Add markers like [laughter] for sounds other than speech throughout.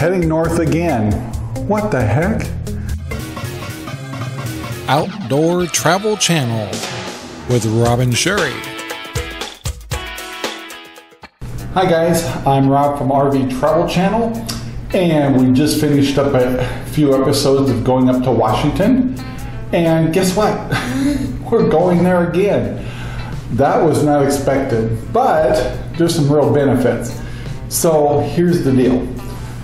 heading north again. What the heck? Outdoor Travel Channel with Rob and Sherry. Hi guys, I'm Rob from RV Travel Channel, and we just finished up a few episodes of going up to Washington. And guess what? [laughs] We're going there again. That was not expected, but there's some real benefits. So here's the deal.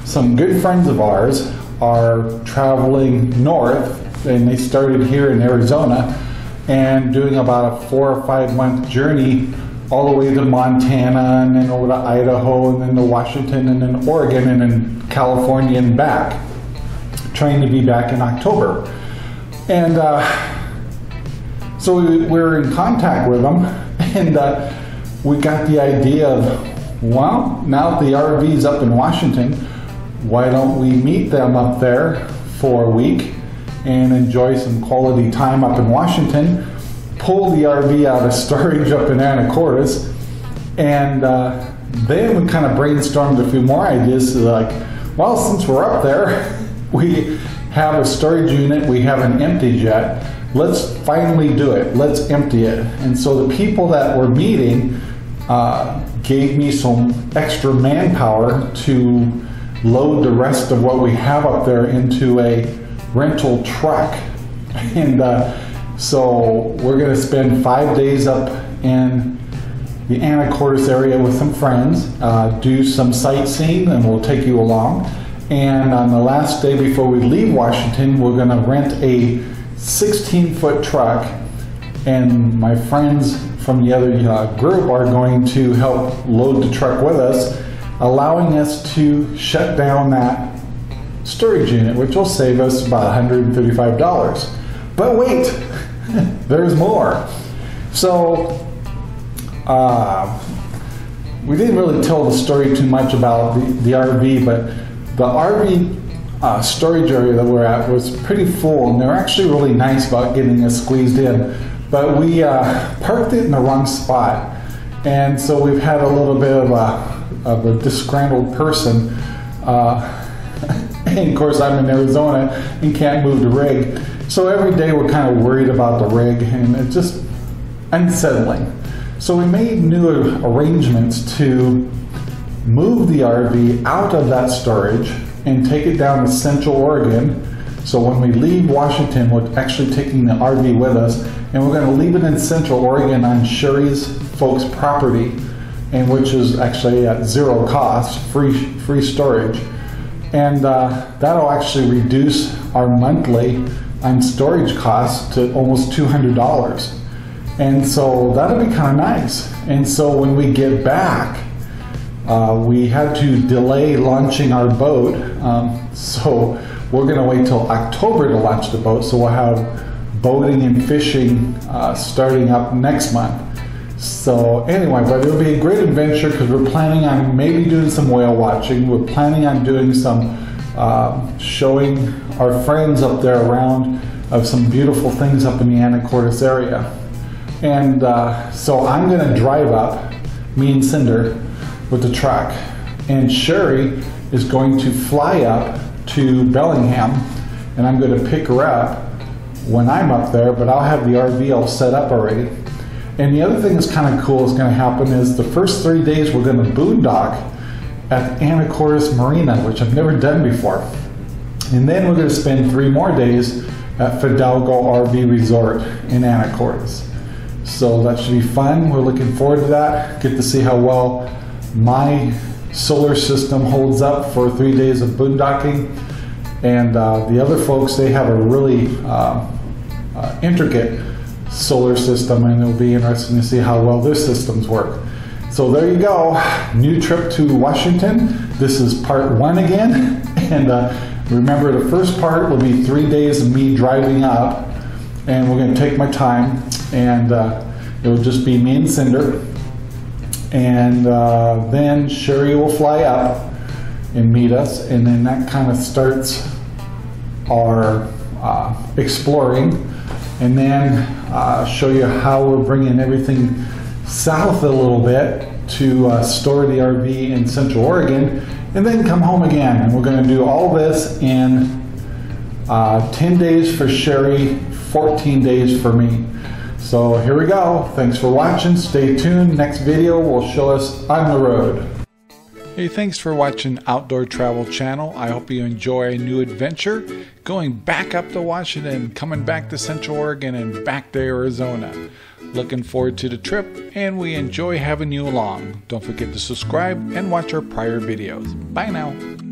Some good friends of ours are traveling north, and they started here in Arizona and doing about a four or five month journey all the way to Montana and then over to Idaho and then to Washington and then Oregon and then California and back, trying to be back in October. And uh, so we, we were in contact with them [laughs] and uh, we got the idea of, well, now the RV's up in Washington, why don't we meet them up there for a week and enjoy some quality time up in Washington? pull the RV out of storage up in Anacortes, and uh, then we kind of brainstormed a few more ideas. So like, well, since we're up there, [laughs] we have a storage unit, we have an empty jet. Let's finally do it. Let's empty it. And so the people that were meeting uh, gave me some extra manpower to load the rest of what we have up there into a rental truck. [laughs] And uh, so we're going to spend five days up in the Anacortes area with some friends, uh, do some sightseeing, and we'll take you along. And on the last day before we leave Washington, we're going to rent a 16 foot truck, and my friends from the other uh, group are going to help load the truck with us, allowing us to shut down that storage unit, which will save us about $135. But wait, [laughs] there's more. So, uh, we didn't really tell the story too much about the, the RV, but the RV uh, storage area that we're at was pretty full, and they're actually really nice about getting us squeezed in. But we uh, parked it in the wrong spot, and so we've had a little bit of a, of a disgruntled person. Uh, [laughs] and of course, I'm in Arizona and can't move the rig. So every day we're kind of worried about the rig and it's just unsettling. So we made new arrangements to move the RV out of that storage and take it down to Central Oregon. So when we leave Washington, we're actually taking the RV with us and we're going to leave it in Central Oregon on Sherry's folks' property, and which is actually at zero cost, free free storage, and uh, that'll actually reduce our monthly on storage costs to almost $200. And so that'll be kind of nice. And so when we get back, uh, we had to delay launching our boat. Um, so we're going to wait till October to launch the boat. So we'll have boating and fishing uh, starting up next month. So anyway, but it'll be a great adventure because we're planning on maybe doing some whale watching. We're planning on doing some uh, showing our friends up there around of some beautiful things up in the Anacortes area. And uh, so I'm going to drive up, me and Cinder, with the truck. And Sherry is going to fly up to Bellingham, and I'm going to pick her up when I'm up there, but I'll have the RV all set up already. And the other thing that's kind of cool is going to happen is the first three days we're going to boondock at Anacortes Marina, which I've never done before. And then we're going to spend three more days at Fidalgo RV Resort in Anacortes. So that should be fun. We're looking forward to that. Get to see how well my solar system holds up for three days of boondocking. And uh, the other folks, they have a really uh, uh, intricate solar system, and it'll be interesting to see how well their systems work. So there you go. New trip to Washington. This is part one again. [laughs] And uh, remember, the first part will be three days of me driving up, and we're going to take my time, and uh, it'll just be me and Cinder. And uh, then Sherry will fly up and meet us, and then that kind of starts our uh, exploring. And then uh, show you how we're bringing everything south a little bit to uh, store the RV in Central Oregon, and then come home again. And we're going to do all this in uh, 10 days for Sherry, 14 days for me. So here we go. Thanks for watching. Stay tuned. Next video will show us on the road. Hey, thanks for watching Outdoor Travel Channel. I hope you enjoy a new adventure going back up to Washington, coming back to Central Oregon, and back to Arizona. Looking forward to the trip, and we enjoy having you along. Don't forget to subscribe and watch our prior videos. Bye now.